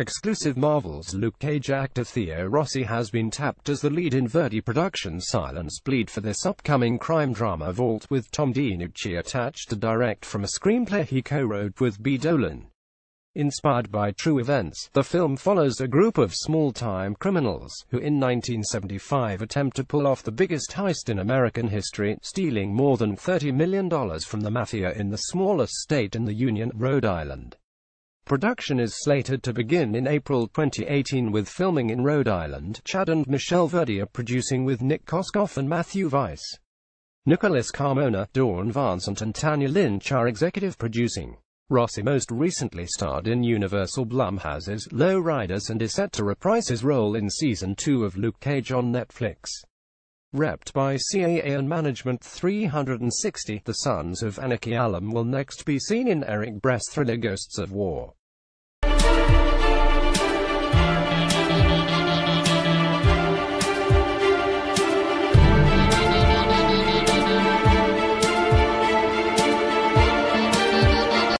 Exclusive Marvel's Luke Cage actor Theo Rossi has been tapped as the lead in Verdi Productions' Silent Bleed for this upcoming crime drama Vault with Tom DeNucci attached to direct from a screenplay he co-wrote with B. Dolan. Inspired by true events, the film follows a group of small-time criminals, who in 1975 attempt to pull off the biggest heist in American history, stealing more than $30 million from the mafia in the smallest state in the Union, Rhode Island. Production is slated to begin in April 2018 with filming in Rhode Island. Chad and Michelle Verdi are producing with Nick Koskoff and Matthew Weiss. Nicholas Carmona, Dawn Vansant and Tanya Lynch are executive producing. Rossi most recently starred in Universal Blumhouse's Lowriders and is set to reprise his role in Season 2 of Luke Cage on Netflix. Repped by CAA and Management 360, The Sons of Anarchy alum will next be seen in Eric Bress' thriller Ghosts of War.